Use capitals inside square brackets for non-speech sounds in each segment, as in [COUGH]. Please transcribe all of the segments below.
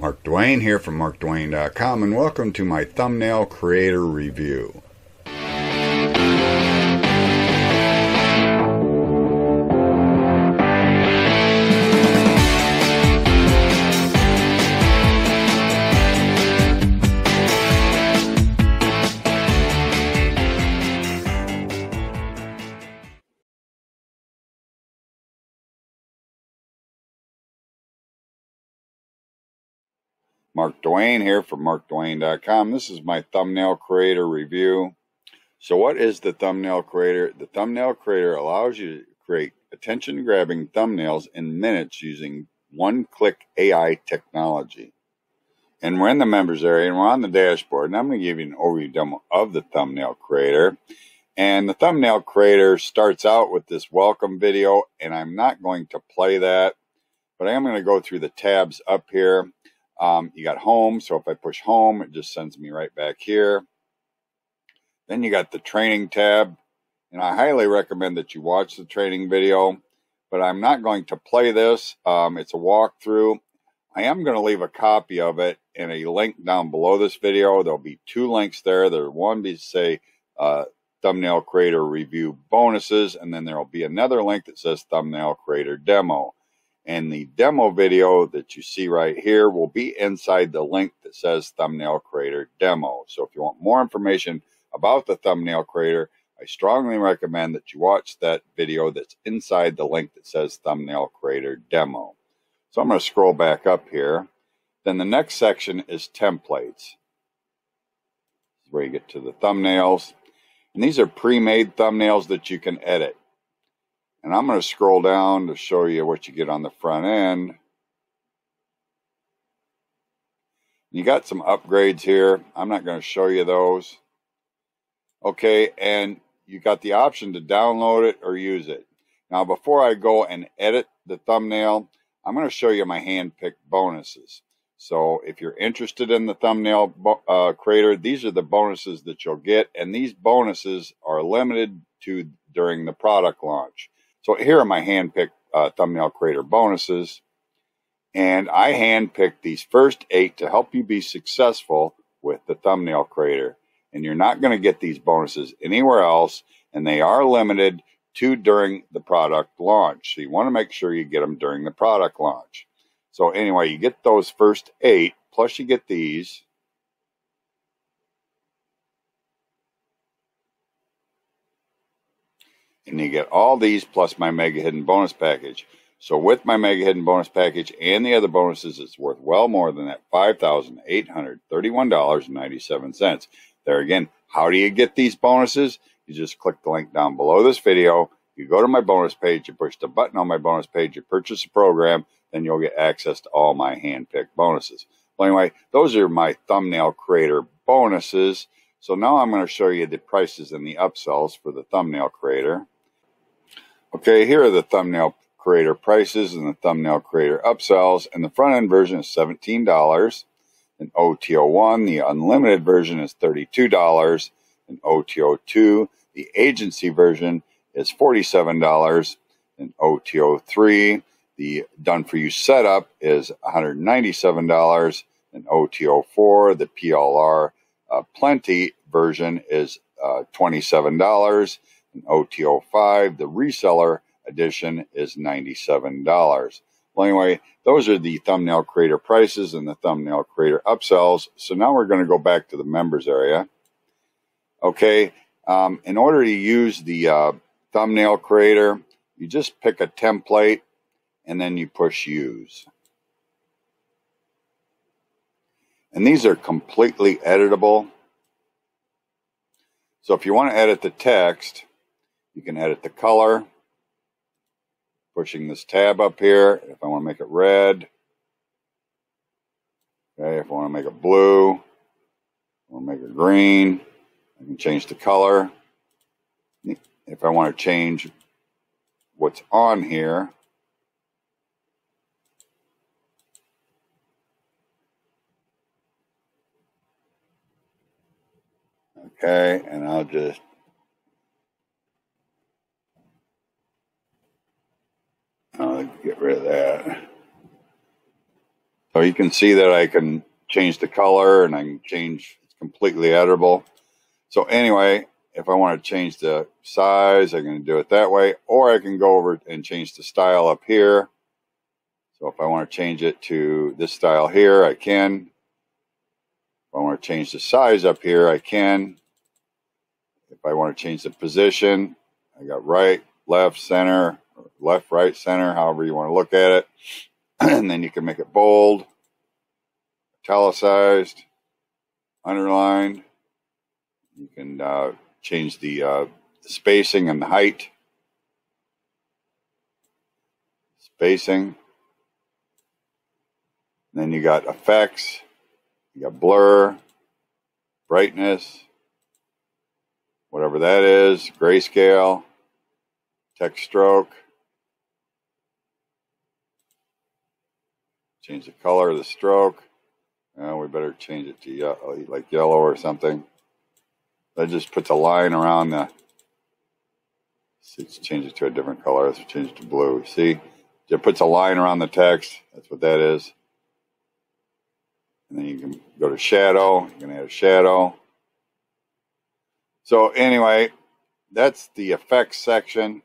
Mark Dwayne here from markdwayne.com and welcome to my thumbnail creator review. Mark Dwayne here from markdwayne.com. This is my thumbnail creator review. So, what is the thumbnail creator? The thumbnail creator allows you to create attention grabbing thumbnails in minutes using one click AI technology. And we're in the members area and we're on the dashboard. And I'm going to give you an overview demo of the thumbnail creator. And the thumbnail creator starts out with this welcome video, and I'm not going to play that, but I am going to go through the tabs up here um, you got home, so if I push home, it just sends me right back here. Then you got the training tab, and I highly recommend that you watch the training video, but I'm not going to play this. Um, it's a walkthrough. I am going to leave a copy of it in a link down below this video. There'll be two links there. There's one to say uh, thumbnail creator review bonuses, and then there'll be another link that says thumbnail creator demo. And the demo video that you see right here will be inside the link that says Thumbnail Creator Demo. So if you want more information about the Thumbnail Creator, I strongly recommend that you watch that video that's inside the link that says Thumbnail Creator Demo. So I'm going to scroll back up here. Then the next section is templates. This is where you get to the thumbnails. And these are pre-made thumbnails that you can edit. And I'm going to scroll down to show you what you get on the front end. You got some upgrades here. I'm not going to show you those. Okay, and you got the option to download it or use it. Now, before I go and edit the thumbnail, I'm going to show you my hand-picked bonuses. So if you're interested in the thumbnail uh, creator, these are the bonuses that you'll get. And these bonuses are limited to during the product launch. So here are my hand-picked uh, thumbnail creator bonuses. And I handpicked these first eight to help you be successful with the thumbnail creator. And you're not going to get these bonuses anywhere else. And they are limited to during the product launch. So you want to make sure you get them during the product launch. So anyway, you get those first eight, plus you get these. And you get all these plus my mega hidden bonus package. So with my mega hidden bonus package and the other bonuses, it's worth well more than that $5,831.97. There again, how do you get these bonuses? You just click the link down below this video. You go to my bonus page, you push the button on my bonus page, you purchase a program, then you'll get access to all my hand-picked bonuses. Well, anyway, those are my thumbnail creator bonuses. So now I'm going to show you the prices and the upsells for the thumbnail creator. Okay, here are the thumbnail creator prices and the thumbnail creator upsells. And the front end version is $17. And OTO1, the unlimited version is $32. And OTO2, the agency version is $47. And OTO3, the done for you setup is $197. And OTO4, the PLR uh, plenty version is uh, $27. And OTO5, the reseller edition, is $97. Well, anyway, those are the thumbnail creator prices and the thumbnail creator upsells. So now we're going to go back to the members area. Okay, um, in order to use the uh, thumbnail creator, you just pick a template and then you push use. And these are completely editable. So if you want to edit the text, you can edit the color, pushing this tab up here. If I want to make it red, okay, if I want to make it blue, I want to make it green, I can change the color. If I want to change what's on here, okay, and I'll just I'll get rid of that. So you can see that I can change the color and I can change, it's completely editable. So anyway, if I want to change the size, I can do it that way, or I can go over and change the style up here. So if I want to change it to this style here, I can. If I want to change the size up here, I can. If I want to change the position, I got right, left, center, left, right, center, however you want to look at it. [CLEARS THROAT] and then you can make it bold, italicized, underlined. You can uh, change the, uh, the spacing and the height. Spacing. And then you got effects, you got blur, brightness, whatever that is, grayscale, text stroke. Change the color of the stroke. Uh, we better change it to yellow, like yellow or something. That just puts a line around the. Let's change it to a different color. Let's change it to blue. See, it puts a line around the text. That's what that is. And then you can go to shadow. You can add a shadow. So anyway, that's the effects section.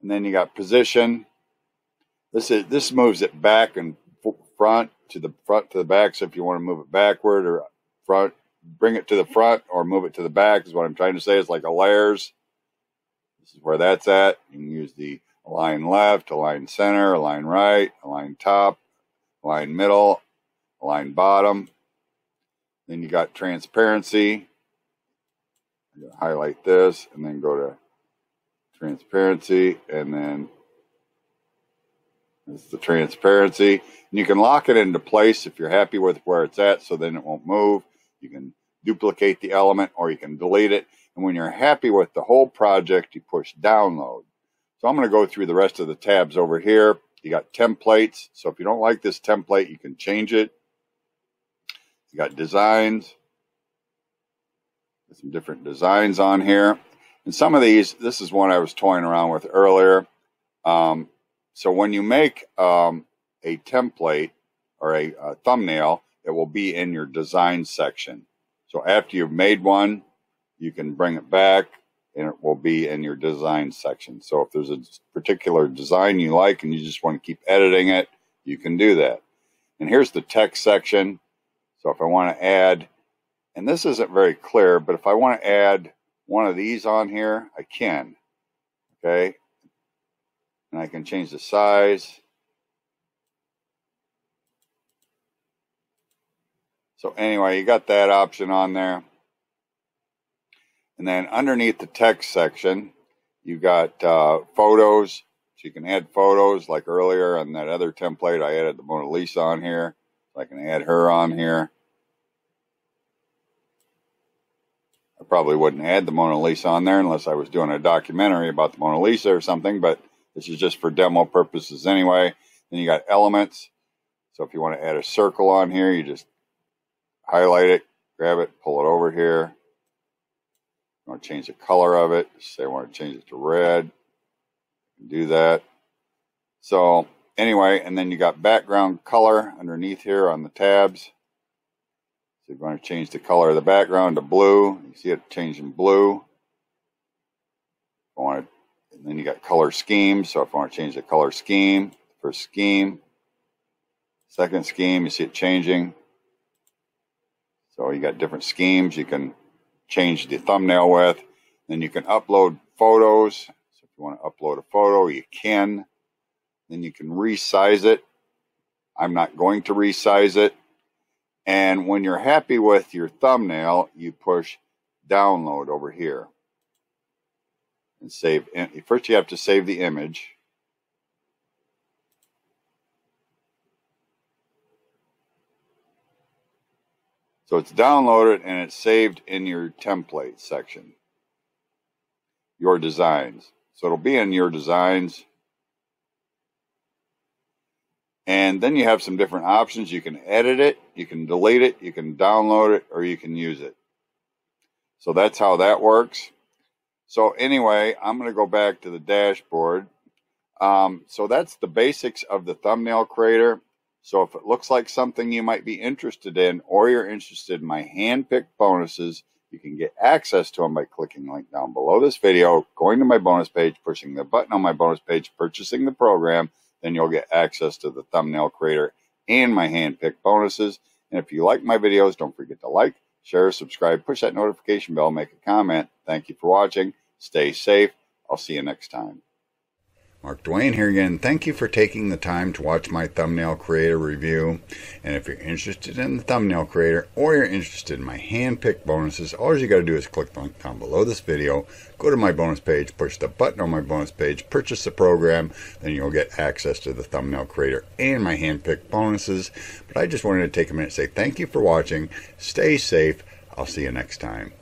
And then you got position. This is this moves it back and front to the front to the back. So if you want to move it backward or front, bring it to the front or move it to the back is what I'm trying to say. It's like a layers. This is where that's at. You can use the align left, align center, align right, align top, align middle, align bottom. Then you got transparency. highlight this and then go to transparency and then it's the transparency. And you can lock it into place if you're happy with where it's at so then it won't move. You can duplicate the element or you can delete it. And when you're happy with the whole project, you push download. So I'm going to go through the rest of the tabs over here. You got templates. So if you don't like this template, you can change it. You got designs. some different designs on here. And some of these, this is one I was toying around with earlier. Um, so when you make um, a template or a, a thumbnail, it will be in your design section. So after you've made one, you can bring it back and it will be in your design section. So if there's a particular design you like and you just want to keep editing it, you can do that. And here's the text section. So if I want to add, and this isn't very clear, but if I want to add one of these on here, I can. Okay. And I can change the size. So anyway, you got that option on there. And then underneath the text section, you got uh, photos. So you can add photos like earlier on that other template. I added the Mona Lisa on here. So I can add her on here. I probably wouldn't add the Mona Lisa on there unless I was doing a documentary about the Mona Lisa or something, but this is just for demo purposes anyway. Then you got elements. So if you want to add a circle on here, you just highlight it, grab it, pull it over here. Want to change the color of it. Say I want to change it to red. Do that. So anyway, and then you got background color underneath here on the tabs. So you're going to change the color of the background to blue. You see it changing blue. I want to, and then you got color scheme. So if I want to change the color scheme, first scheme, second scheme, you see it changing. So you got different schemes you can change the thumbnail with. Then you can upload photos. So if you want to upload a photo, you can. Then you can resize it. I'm not going to resize it. And when you're happy with your thumbnail, you push download over here and save. First, you have to save the image. So it's downloaded and it's saved in your template section, your designs. So it'll be in your designs. And then you have some different options. You can edit it, you can delete it, you can download it, or you can use it. So that's how that works. So anyway, I'm going to go back to the dashboard. Um, so that's the basics of the thumbnail creator. So if it looks like something you might be interested in, or you're interested in my hand-picked bonuses, you can get access to them by clicking the link down below this video, going to my bonus page, pushing the button on my bonus page, purchasing the program, then you'll get access to the thumbnail creator and my hand-picked bonuses. And if you like my videos, don't forget to like, share, subscribe, push that notification bell, make a comment. Thank you for watching. Stay safe. I'll see you next time. Mark Dwayne here again. Thank you for taking the time to watch my thumbnail creator review. And if you're interested in the thumbnail creator or you're interested in my hand-picked bonuses, all you got to do is click down below this video, go to my bonus page, push the button on my bonus page, purchase the program, then you'll get access to the thumbnail creator and my hand-picked bonuses. But I just wanted to take a minute to say thank you for watching. Stay safe. I'll see you next time.